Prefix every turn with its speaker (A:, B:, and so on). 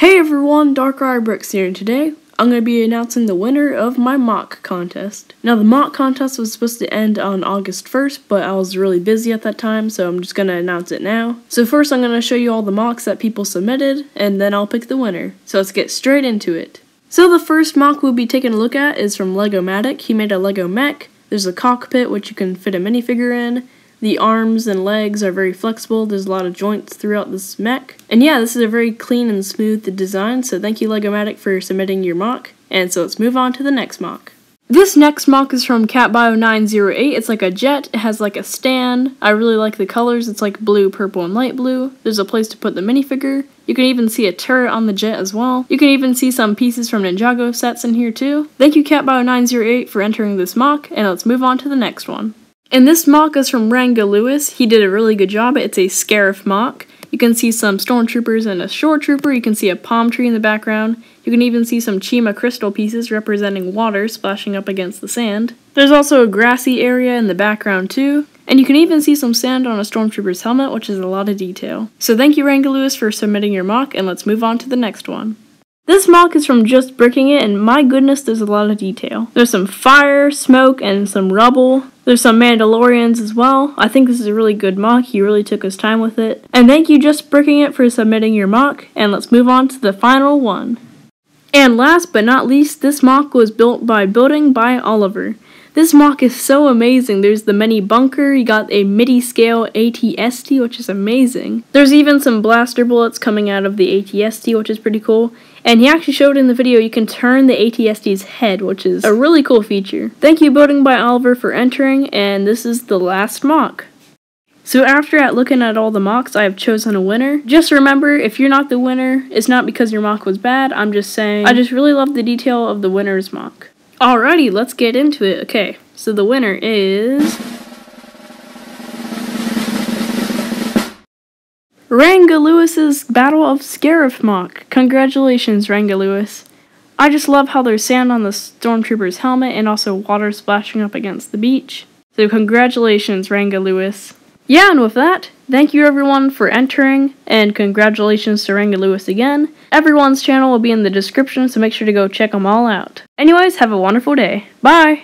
A: Hey everyone, Darkrai Bricks here, and today I'm going to be announcing the winner of my MOC contest. Now, the MOC contest was supposed to end on August 1st, but I was really busy at that time, so I'm just going to announce it now. So, first, I'm going to show you all the MOCs that people submitted, and then I'll pick the winner. So, let's get straight into it. So, the first MOC we'll be taking a look at is from Legomatic. He made a Lego mech. There's a cockpit, which you can fit a minifigure in. The arms and legs are very flexible. There's a lot of joints throughout this mech. And yeah, this is a very clean and smooth design, so thank you Legomatic for submitting your MOC. And so let's move on to the next MOC. This next MOC is from CatBio908. It's like a jet. It has like a stand. I really like the colors. It's like blue, purple, and light blue. There's a place to put the minifigure. You can even see a turret on the jet as well. You can even see some pieces from Ninjago sets in here too. Thank you CatBio908 for entering this MOC, and let's move on to the next one. And this MOC is from Ranga Lewis. He did a really good job. It's a Scarif MOC. You can see some stormtroopers and a shore trooper. You can see a palm tree in the background. You can even see some Chima crystal pieces representing water splashing up against the sand. There's also a grassy area in the background too. And you can even see some sand on a stormtrooper's helmet, which is a lot of detail. So thank you Ranga Lewis for submitting your MOC, and let's move on to the next one. This MOC is from Just Bricking It, and my goodness, there's a lot of detail. There's some fire, smoke, and some rubble. There's some Mandalorians as well. I think this is a really good MOC. He really took his time with it. And thank you, Just Bricking It, for submitting your MOC. And let's move on to the final one. And last but not least, this MOC was built by Building by Oliver. This MOC is so amazing. There's the mini bunker, you got a MIDI scale ATST, which is amazing. There's even some blaster bullets coming out of the ATST, which is pretty cool. And he actually showed in the video you can turn the ATST's head, which is a really cool feature. Thank you Building by Oliver for entering, and this is the last MOC. So after at looking at all the MOCs, I have chosen a winner. Just remember, if you're not the winner, it's not because your MOC was bad, I'm just saying I just really love the detail of the winner's MOC. Alrighty, let's get into it. Okay, so the winner is... Ranga Lewis's Battle of Scarif MOC. Congratulations, Ranga Lewis. I just love how there's sand on the stormtrooper's helmet and also water splashing up against the beach. So congratulations, Ranga Lewis. Yeah, and with that, thank you everyone for entering, and congratulations to Ranga Lewis again. Everyone's channel will be in the description, so make sure to go check them all out. Anyways, have a wonderful day. Bye!